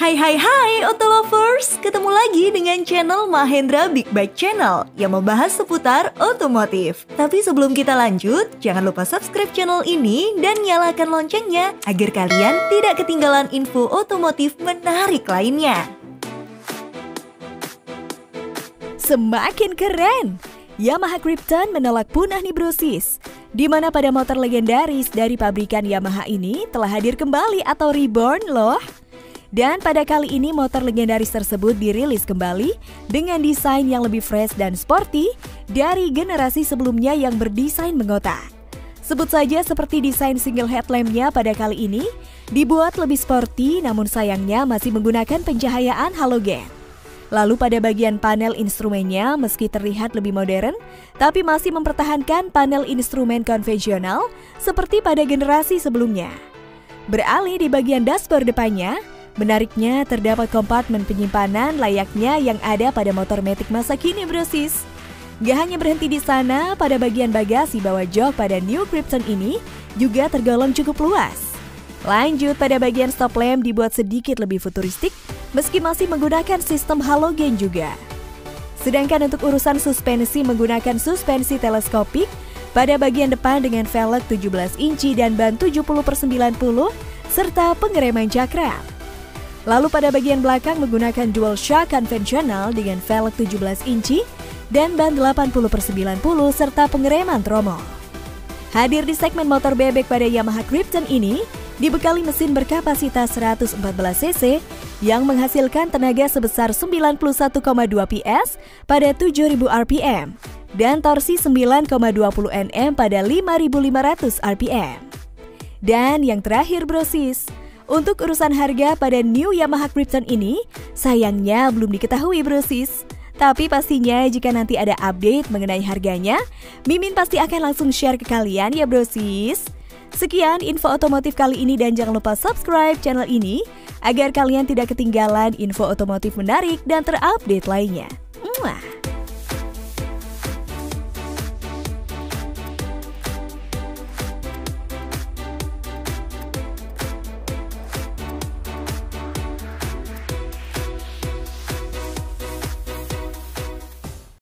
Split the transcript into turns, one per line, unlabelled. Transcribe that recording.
Hai hai hai Auto Lovers, ketemu lagi dengan channel Mahendra Big Bike Channel yang membahas seputar otomotif. Tapi sebelum kita lanjut, jangan lupa subscribe channel ini dan nyalakan loncengnya agar kalian tidak ketinggalan info otomotif menarik lainnya.
Semakin keren! Yamaha Krypton menolak punah nibrosis, di mana pada motor legendaris dari pabrikan Yamaha ini telah hadir kembali atau reborn loh. Dan pada kali ini motor legendaris tersebut dirilis kembali dengan desain yang lebih fresh dan sporty dari generasi sebelumnya yang berdesain mengotak. Sebut saja seperti desain single headlampnya pada kali ini dibuat lebih sporty namun sayangnya masih menggunakan pencahayaan halogen. Lalu pada bagian panel instrumennya meski terlihat lebih modern, tapi masih mempertahankan panel instrumen konvensional seperti pada generasi sebelumnya. Beralih di bagian dashboard depannya, Menariknya, terdapat kompartemen penyimpanan layaknya yang ada pada motor metik masa kini brosis. Gak hanya berhenti di sana, pada bagian bagasi bawah jok pada New Krypton ini juga tergolong cukup luas. Lanjut pada bagian stop lamp dibuat sedikit lebih futuristik meski masih menggunakan sistem halogen juga. Sedangkan untuk urusan suspensi menggunakan suspensi teleskopik pada bagian depan dengan velg 17 inci dan ban 70 per 90 serta pengereman cakram. Lalu pada bagian belakang menggunakan dual shock konvensional dengan velg 17 inci dan ban 80 per 90 serta pengereman tromol. Hadir di segmen motor bebek pada Yamaha Krypton ini, dibekali mesin berkapasitas 114 cc yang menghasilkan tenaga sebesar 91,2 PS pada 7000 rpm dan torsi 9,20 Nm pada 5500 rpm. Dan yang terakhir brosis, untuk urusan harga pada new Yamaha Krypton ini, sayangnya belum diketahui brosis. Tapi pastinya jika nanti ada update mengenai harganya, Mimin pasti akan langsung share ke kalian ya brosis. Sekian info otomotif kali ini dan jangan lupa subscribe channel ini agar kalian tidak ketinggalan info otomotif menarik dan terupdate lainnya. Mwah.